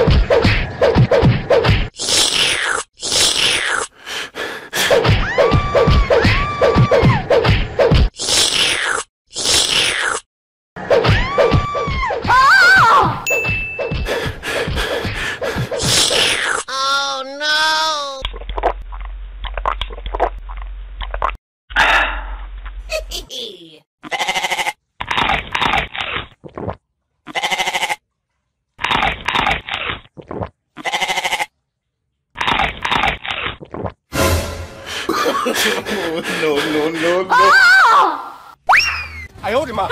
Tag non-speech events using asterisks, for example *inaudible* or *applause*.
Oh, Hee *laughs* *laughs* no, no, no, no. 哎呦我的妈！